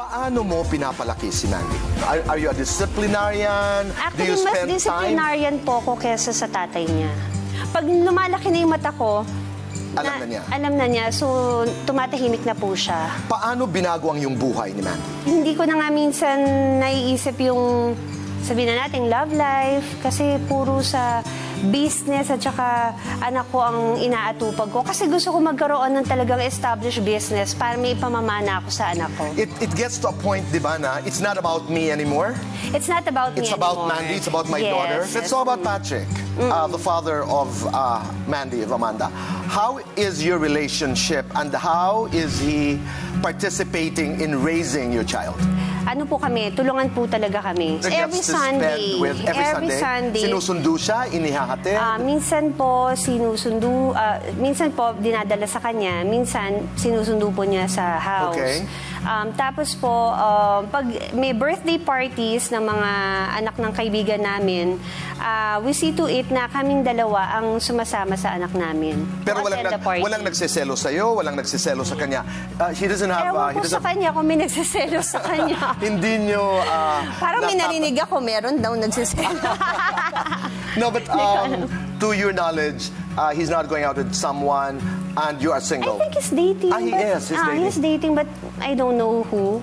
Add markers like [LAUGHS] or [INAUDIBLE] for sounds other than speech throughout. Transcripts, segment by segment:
Paano mo pinapalaki si Mandy? Are, are you a disciplinarian? Do Actually, you mas spend time? disciplinarian po ako kesa sa tatay niya. Pag lumalaki na yung mata ko, Alam na niya. Alam na niya. So, tumatahimik na po siya. Paano binago ang yung buhay ni Mandy? Hindi ko na nga minsan naiisip yung sabihin na natin love life kasi puro sa business at saka anak ko ang inaatupag ko kasi gusto ko magkaroon ng talagang established business para may ipamamana ako sa anak ko. It, it gets to a point, di ba, na it's not about me anymore. It's not about It's me about anymore. Mandy, it's about my Yes, daughter. Let's yes. talk about Patrick, uh, the father of uh, Mandy, of Amanda. How is your relationship and how is he participating in raising your child? Ano po kami, tulungan po talaga kami. That Every gets to spend Sunday. With every, Sunday, Sinusundo siya, inihahatid. Ah, minsan po sinusundo, ah, minsan po dinadala sa kanya, minsan sinusundo po niya sa house. Okay. Um, tapos po, um, pag may birthday parties ng mga anak ng kaibigan namin, ah, we see to it na kaming dalawa ang sumasama sa anak namin. Pero walang, nag, walang nagsiselo sa'yo, walang nagsiselo sa kanya. Uh, he doesn't have... Ewan uh, he ko sa doesn't- kanya kung may nagsiselos sa kanya. [LAUGHS] Hindi nyo... uh, Parang may narinig ako, meron daw nagsiselos. [LAUGHS] No, but um, to your knowledge, uh, he's not going out with someone and you are I single. think he's dating. Ah, he but, is, he's ah, dating. he's dating, but I don't know who.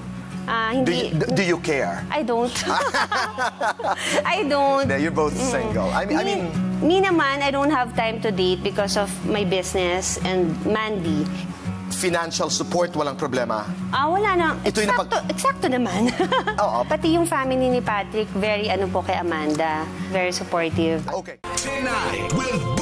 Do hindi, you, do you care? I don't. [LAUGHS] [LAUGHS] I don't. Yeah, you're both single. I mean, I me, mean, me naman, I don't have time to date because of my business and Mandy. Financial support, walang problema. Ah, wala na. Ito yung eksakto, eksakto naman. [LAUGHS] Oo. Pati yung family ni Patrick, very ano po kay Amanda. Very supportive. Okay. Tonight with